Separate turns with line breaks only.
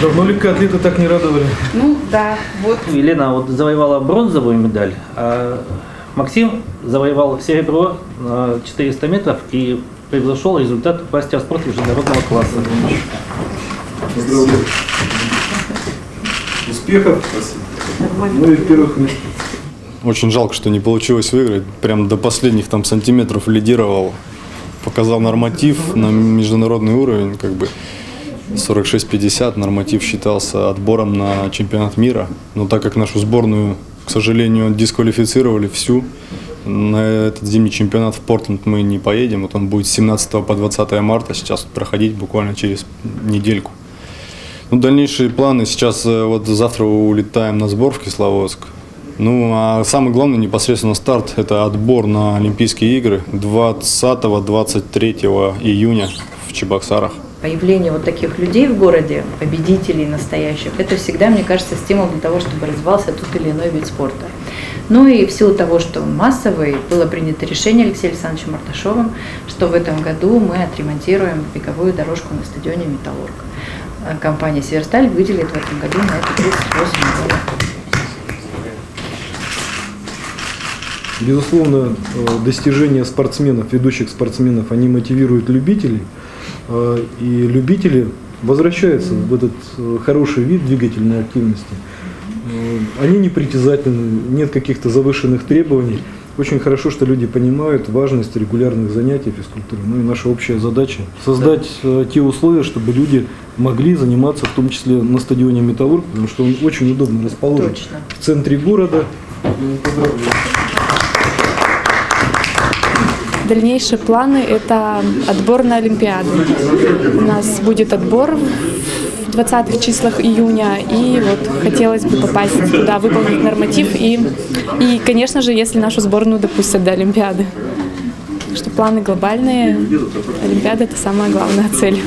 Давно ли атлеты так не радовали?
Ну да, вот.
Елена вот завоевала бронзовую медаль, а Максим завоевал серебро на 400 метров и превзошел результат в мастера спорта международного класса.
Поздравляю. Успехов. Ну и первых мест.
Очень жалко, что не получилось выиграть. Прям до последних там сантиметров лидировал. Показал норматив на международный уровень, как бы 46-50. Норматив считался отбором на чемпионат мира. Но так как нашу сборную, к сожалению, дисквалифицировали всю, на этот зимний чемпионат в Портленд мы не поедем. Вот он будет с 17 по 20 марта сейчас проходить буквально через недельку. Ну, дальнейшие планы. Сейчас э, вот завтра улетаем на сбор в Кисловодск. Ну, а самый главный непосредственно старт – это отбор на Олимпийские игры 20-23 июня в Чебоксарах.
Появление вот таких людей в городе, победителей настоящих, это всегда, мне кажется, стимул для того, чтобы развивался тот или иной вид спорта. Ну и в силу того, что он массовый, было принято решение Алексеем Александровичем Марташовым, что в этом году мы отремонтируем беговую дорожку на стадионе «Металлург». А Компания «Северсталь» выделит в этом году на это 38 миллионов.
Безусловно, э, достижения спортсменов, ведущих спортсменов, они мотивируют любителей. Э, И любители возвращаются в этот э, хороший вид двигательной активности. Э, Они непритязательны, нет каких-то завышенных требований. Очень хорошо, что люди понимают важность регулярных занятий физкультуры. Ну и наша общая задача создать э, те условия, чтобы люди могли заниматься, в том числе на стадионе Металлург, потому что он очень удобно расположен
Точно.
в центре города.
Дальнейшие планы – это отбор на Олимпиаду. У нас будет отбор в 20-х числах июня, и вот хотелось бы попасть туда, выполнить норматив, и, и, конечно же, если нашу сборную допустят до Олимпиады. Так что планы глобальные, Олимпиада – это самая главная цель.